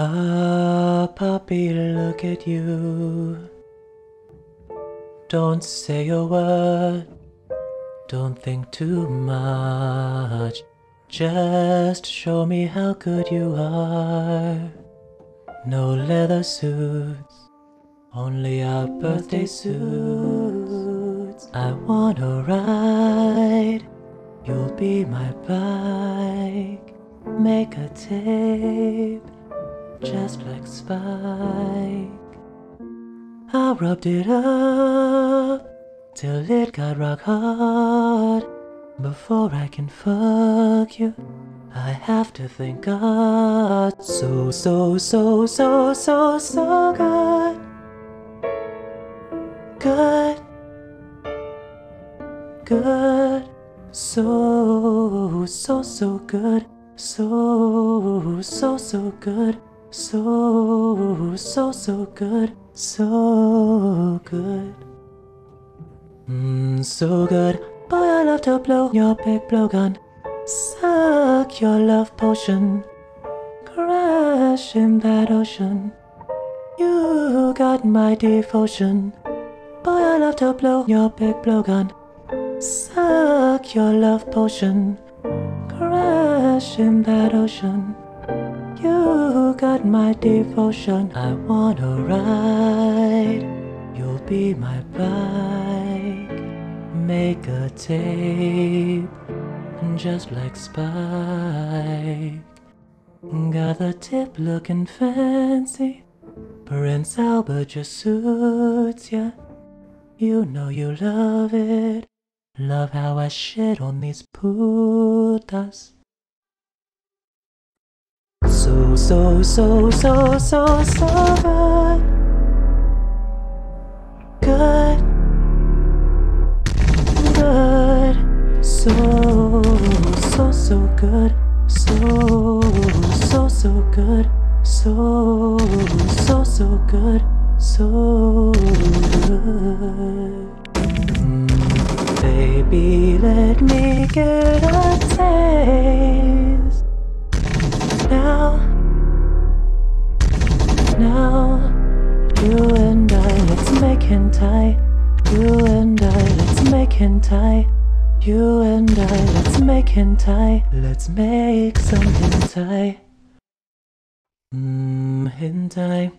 Ah, puppy, look at you. Don't say a word. Don't think too much. Just show me how good you are. No leather suits, only our birthday suits. I wanna ride. You'll be my bike. Make a tape, just like Spike. I rubbed it up till it got rock hard. Before I can fuck you, I have to thank God. So, so, so, so, so, so good. Good. Good. So, so, so good. So, so, so good. So, so, so good. So good. Mmm, so good. Boy, I love to blow your big blowgun. Suck your love potion. Crash in that ocean. You got my devotion. Boy, I love to blow your big blowgun. Suck your love potion. Crash in that ocean. You got my devotion. I wanna ride. You'll be my bike. Make a tape. Just like Spike. Got the tip looking fancy. Prince Albert just suits ya. You know you love it. Love how I shit on these putas. So, so, so, so, so, so good. Good. Good. So, so, so good. So, so, so good. So, so, so good. So good. Mm, baby, let me get a taste. Now, now, you and I, let's make him hentai. You and I, let's make him hentai. You and I, let's make him hentai. Let's make some hentai. Mmm, hentai.